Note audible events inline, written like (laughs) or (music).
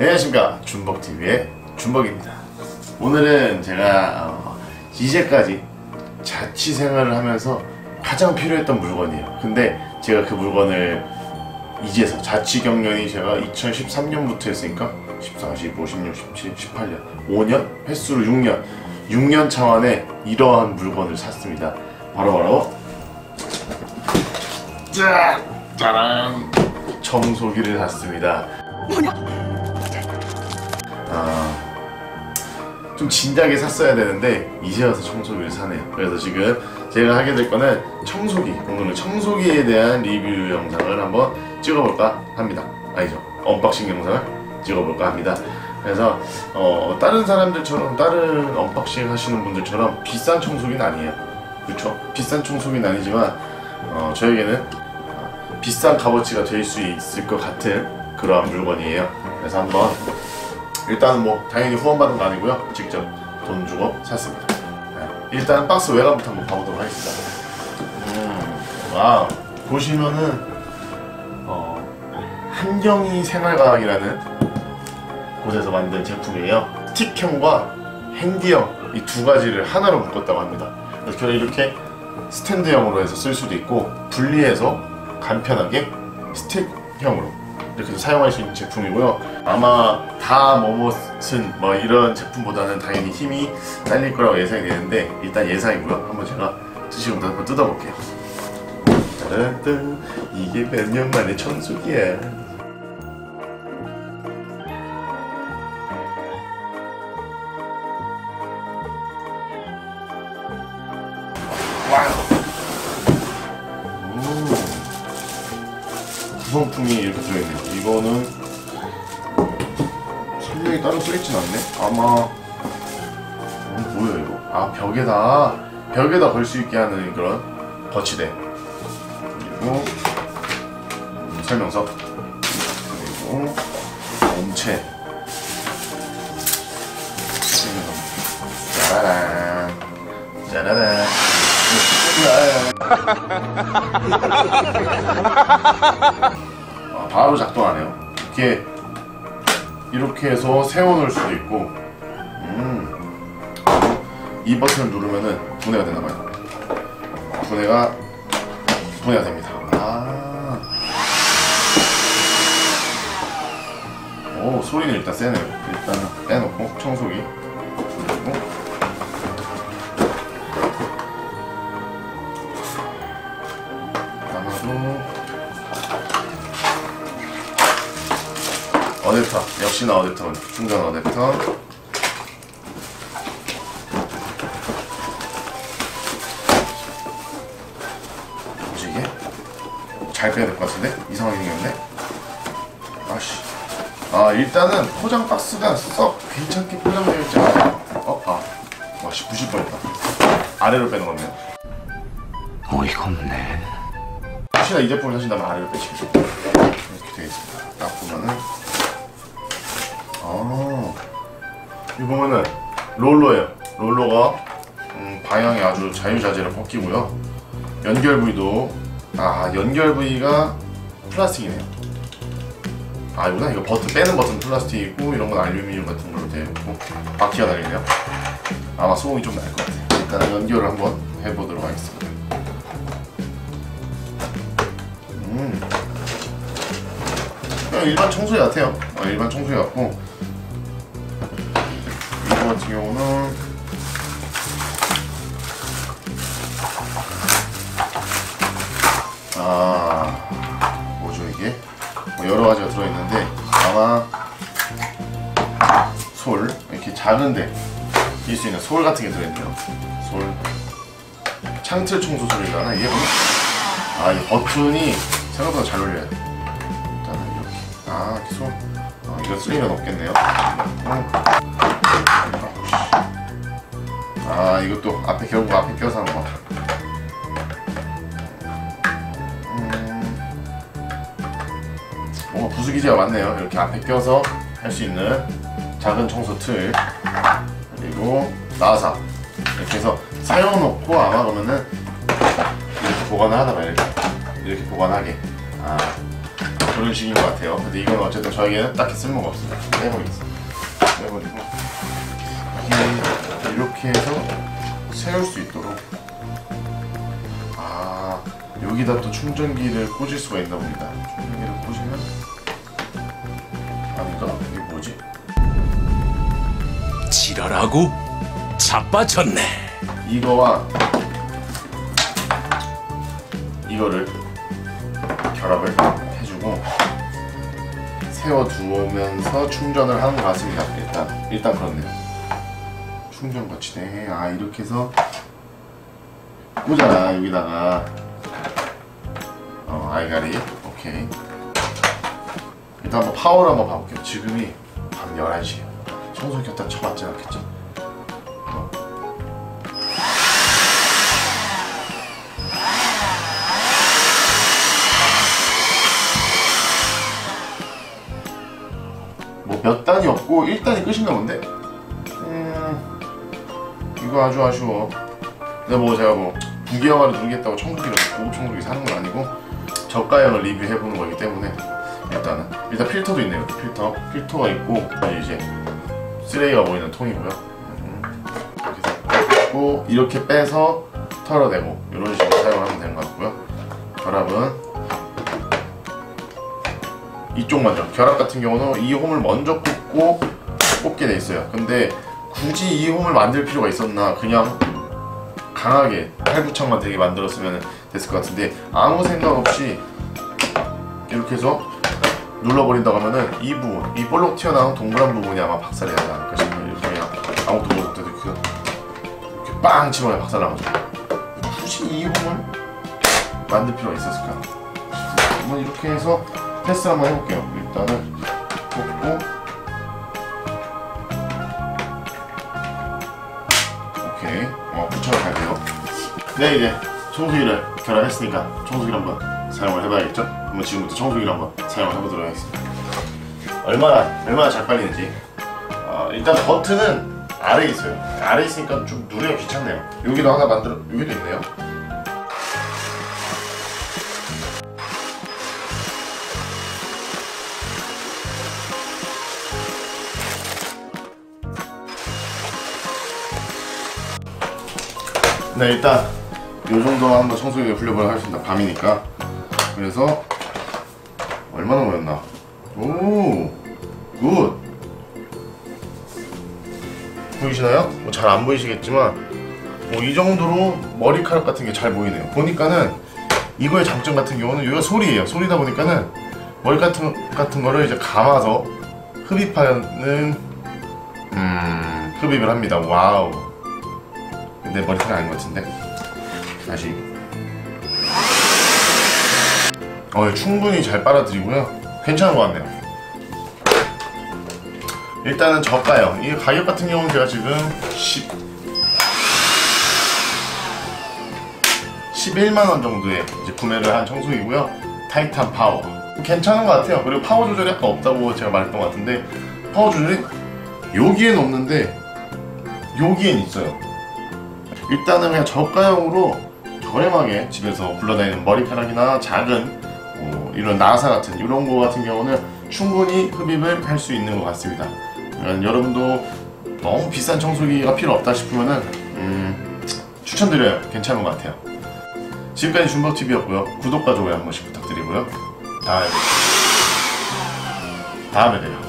안녕하십니까. 준벅TV의 준벅입니다. 오늘은 제가 어, 이제까지 자취 생활을 하면서 가장 필요했던 물건이에요. 근데 제가 그 물건을 이제서 자취 경력이 제가 2013년부터 했으니까 14, 15, 16, 17, 18년 5년? 횟수로 6년. 6년 차원에 이러한 물건을 샀습니다. 바로바로. 짜! 짜란! 청소기를 샀습니다 아, 좀 진작에 샀어야 되는데 이제 와서 청소기를 사네요. 그래서 지금 제가 하게 될 거는 청소기 오늘은 청소기에 대한 리뷰 영상을 한번 찍어볼까 합니다. 아니죠 unboxing 영상을 찍어볼까 합니다. 그래서 어, 다른 사람들처럼 다른 unboxing 하시는 분들처럼 비싼 청소기는 아니에요. 그렇죠? 비싼 청소기는 아니지만 어, 저에게는 어, 비싼 값어치가 될 수 있을 것 같은 그러한 물건이에요. 그래서 한번 일단은 뭐 당연히 후원받은 거 아니고요. 직접 돈 주고 샀습니다. 네, 일단 박스 외관부터 한번 봐보도록 하겠습니다. 음, 와 보시면은 어, 한경희 생활과학이라는 곳에서 만든 제품이에요. 스틱형과 핸디형 이 두 가지를 하나로 묶었다고 합니다. 그래서 이렇게 스탠드형으로 해서 쓸 수도 있고 분리해서 간편하게 스틱형으로 이렇게 사용할 수 있는 제품이고요. 아마 다 뭐뭇은 뭐 이런 제품보다는 당연히 힘이 딸릴 거라고 예상이 되는데 일단 예상이고요. 한번 제가 지금부터 한번 뜯어볼게요. 이게 몇 년 만에 청소기야. 들어있네요. 이거는 설명이 따로 써있진 않네. 아마 이건 뭐예요 이거? 아 벽에다 벽에다 걸 수 있게 하는 그런 거치대. 그리고 음, 설명서. 그리고 몸체. 짜라란. 짜라란. 아, (laughs) 바로 작동하네요. 이렇게 이렇게 해서 세워놓을 수도 있고, 음, 이 버튼을 누르면은 분해가 되나 봐요. 분해가 분해가 됩니다. 아, 오 소리는 일단 세네요. 일단 빼놓고 청소기 역시나 어댑터 충전 어댑터 이게? 잘 빼야 될 것 같은데? 이상하게 생겼네? 아씨 아 일단은 포장 박스가 썩 괜찮게 포장되어 있지 않아요 어? 아 와씨 부실 뻔했다 아래로 빼는 거네요 어이가 없네. 혹시나 이 제품을 사신다면 아래로 빼시면 이렇게 되어 있습니다. 딱 보면은 아, 이 보면은 롤러예요. 롤러가 음, 방향이 아주 자유자재로 꺾이고요. 연결 부위도 아 연결 부위가 플라스틱이네요. 아 이구나 이거 버튼 빼는 버튼 플라스틱이고 이런 건 알루미늄 같은 걸로 되어 있고 바퀴가 달리네요. 아마 소음이 좀 날 것 같아요. 일단 연결을 한번 해보도록 하겠습니다. 음. 그냥 일반 청소기 같아요. 어, 일반 청소기 같고 가지가 들어있는데 아마 솔 이렇게 작은데 낄 수 있는 솔 같은 게 들어있네요. 솔 창틀 청소 솔이라나 이게 뭐야? 아, 이 버튼이 생각보다 잘 어울려요. 일단은 이렇게. 아, 이렇게 손. 아, 이거 쓸 일은 없겠네요. 음. 아, 이것도 앞에 결국 앞에 껴서 하는 거. 음. 뭔가 부수기지가 많네요. 이렇게 앞에 껴서 할 수 있는 작은 청소 틀. 그리고 나사. 이렇게 해서 세워놓고 아마 그러면은 이렇게 보관을 하다가 이렇게 이렇게 보관하게 아 그런 식인 것 같아요. 근데 이건 어쨌든 저에게는 딱히 쓸모가 없습니다. 빼버리겠습니다. 빼버리고 이게 이렇게 해서 세울 수 있도록 아 여기다 또 충전기를 꽂을 수가 있나 봅니다. 충전기를 꽂으면 아닌가? 이게 뭐지? 지랄하고 자빠졌네. 이거와 이거를 결합을 해주고 세워두면서 충전을 하는 것 같습니다. 일단 일단 그렇네요. 충전 거치대 아 이렇게 해서 꽂아 여기다가 어 알가리 오케이 일단 한번 파워를 한번 봐볼게요. 지금이 밤 11시에요. 청소기 켰다 쳐봤진 않겠죠? 뭐몇 단이 없고 1단이 끝인가 본데? 음 이거 아주 아쉬워 근데 뭐 제가 뭐 부기영화를 누르겠다고 청소기를 고급 청소기 사는 건 아니고 저가형을 리뷰해보는 거기 때문에 일단은. 일단 필터도 있네요. 필터. 필터가 있고 이제 쓰레기가 보이는 통이고요. 음, 이렇게 있고 이렇게 빼서 털어내고 이런 식으로 사용하면 되는 것 같고요. 결합은 이쪽 먼저 결합 같은 경우는 이 홈을 먼저 꽂고 꽂게 돼 있어요. 근데 굳이 이 홈을 만들 필요가 있었나? 그냥 강하게 팔구창만 되게 만들었으면 됐을 것 같은데 아무 생각 없이 이렇게 해서 눌러버린다고 하면은 이 부분 이 볼록 튀어나온 동그란 부분이 아마 박살이 나지 않을까 싶어요. 이렇게 그냥 아무것도 때도 이렇게 이렇게 빵 치면 박살나가지고 굳이 이 홈을 만들 필요가 있었을까? 한번 이렇게 해서 테스트 한번 해볼게요. 일단은 꽂고. 오케이. 어 붙여서 갈게요. 네 이제 청소기를 결합했으니까 청소기를 한번 사용을 해봐야겠죠? 한번 지금부터 청소기를 한번 사용을 해보도록 하겠습니다. 얼마나 얼마나 잘 빨리는지 어, 일단 버튼은 아래에 있어요. 아래에 있으니까 좀 누르기 귀찮네요. 여기도 하나 만들어 여기도 있네요. 네 일단 요 정도 한번 청소기를 훌려보도록 하겠습니다 밤이니까 그래서 얼마나 모였나? 오굿. 보이시나요? 뭐 잘 안 보이시겠지만 뭐 이 정도로 머리카락 같은 게 잘 보이네요. 보니까는 이거의 장점 같은 경우는 여기가 소리예요. 소리다 보니까는 머리 같은, 같은 거를 이제 감아서 흡입하는 음 흡입을 합니다. wow. 근데 머리카락 아닌 것 같은데? 다시 어 충분히 잘 빨아들이고요. 괜찮은 것 같네요. 일단은 저가요. 이 가격 같은 경우는 제가 지금 10 11만원 정도에 이제 구매를 한 청소기고요. 타이탄 파워. 괜찮은 것 같아요. 그리고 파워 조절이 아까 없다고 제가 말했던 것 같은데 파워 조절이 여기엔 없는데 여기엔 있어요. 일단은 그냥 저가형으로 저렴하게 집에서 굴러다니는 머리카락이나 작은 뭐 이런 나사 같은 이런 거 같은 경우는 충분히 흡입을 할 수 있는 것 같습니다. 그러니까 여러분도 너무 비싼 청소기가 필요 없다 싶으면은 음, 추천드려요. 괜찮은 것 같아요. 지금까지 준버TV였고요. 구독과 좋아요 한 번씩 부탁드리고요. 다음에 다음에 봬요.